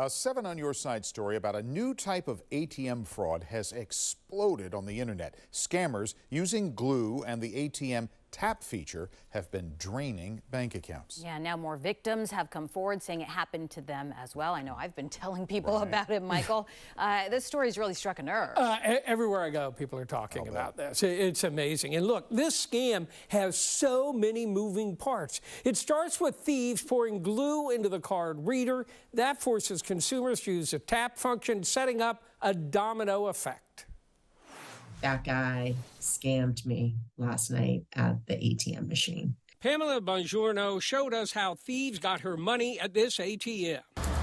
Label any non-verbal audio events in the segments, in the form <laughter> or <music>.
A seven on your side story about a new type of ATM fraud has exploded on the internet. Scammers using glue and the ATM tap feature have been draining bank accounts. Yeah, now more victims have come forward saying it happened to them as well. I know I've been <laughs> telling people right. about it, Michael. <laughs> uh, this story's really struck a nerve. Uh, everywhere I go, people are talking I'll about bet. this. It's amazing. And look, this scam has so many moving parts. It starts with thieves pouring glue into the card reader. That forces consumers to use a tap function, setting up a domino effect that guy scammed me last night at the ATM machine. Pamela Bongiorno showed us how thieves got her money at this ATM.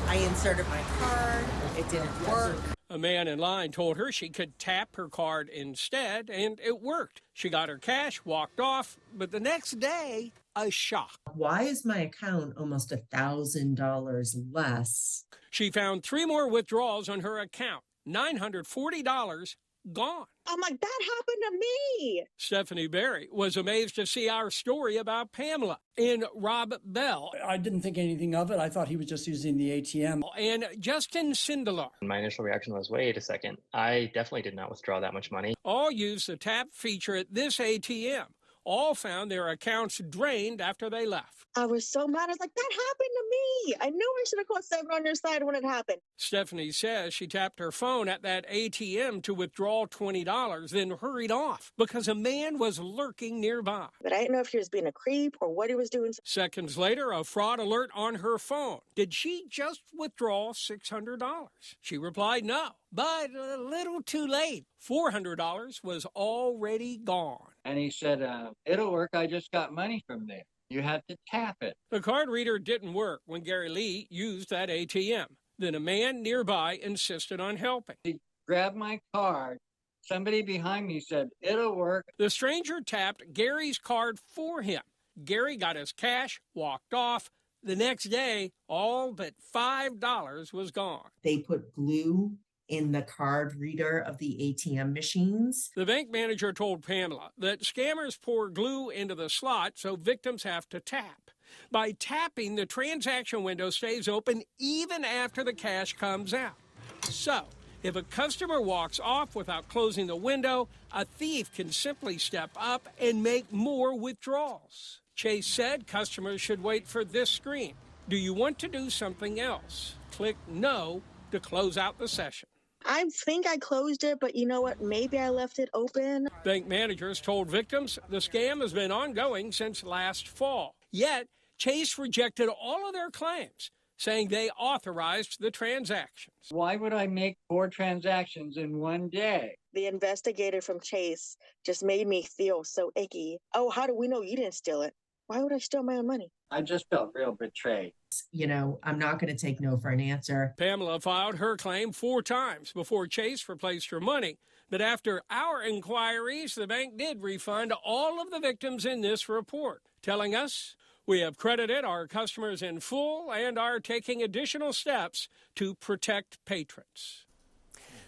I inserted my card, it didn't work. A man in line told her she could tap her card instead, and it worked. She got her cash, walked off, but the next day, a shock. Why is my account almost a $1,000 less? She found three more withdrawals on her account $940 gone. I'm like, that happened to me. Stephanie Berry was amazed to see our story about Pamela and Rob Bell. I didn't think anything of it. I thought he was just using the ATM. And Justin Sindelar. My initial reaction was, wait a second. I definitely did not withdraw that much money. All use the tap feature at this ATM all found their accounts drained after they left. I was so mad. I was like, that happened to me. I knew I should have called seven on your side when it happened. Stephanie says she tapped her phone at that ATM to withdraw $20, then hurried off because a man was lurking nearby. But I didn't know if he was being a creep or what he was doing. Seconds later, a fraud alert on her phone. Did she just withdraw $600? She replied no, but a little too late. $400 was already gone. And he said, uh, It'll work. I just got money from there. You have to tap it. The card reader didn't work when Gary Lee used that ATM. Then a man nearby insisted on helping. He grabbed my card. Somebody behind me said, It'll work. The stranger tapped Gary's card for him. Gary got his cash, walked off. The next day, all but $5 was gone. They put glue in the card reader of the ATM machines. The bank manager told Pamela that scammers pour glue into the slot so victims have to tap. By tapping, the transaction window stays open even after the cash comes out. So, if a customer walks off without closing the window, a thief can simply step up and make more withdrawals. Chase said customers should wait for this screen. Do you want to do something else? Click No to close out the session. I think I closed it, but you know what? Maybe I left it open. Bank managers told victims the scam has been ongoing since last fall. Yet, Chase rejected all of their claims, saying they authorized the transactions. Why would I make four transactions in one day? The investigator from Chase just made me feel so icky. Oh, how do we know you didn't steal it? Why would I steal my own money? I just felt real betrayed. You know, I'm not going to take no for an answer. Pamela filed her claim four times before Chase replaced her money. But after our inquiries, the bank did refund all of the victims in this report, telling us we have credited our customers in full and are taking additional steps to protect patrons.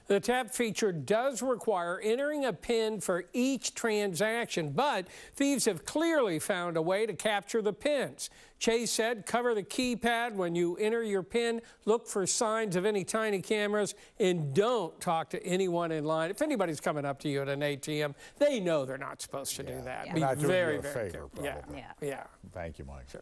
The tap feature does require entering a PIN for each transaction, but thieves have clearly found a way to capture the PINs. Chase said cover the keypad when you enter your PIN, look for signs of any tiny cameras, and don't talk to anyone in line. If anybody's coming up to you at an ATM, they know they're not supposed to yeah. do that. Yeah. Be not very, very favor, careful. Yeah. yeah. Yeah. Thank you, Mike. Sure.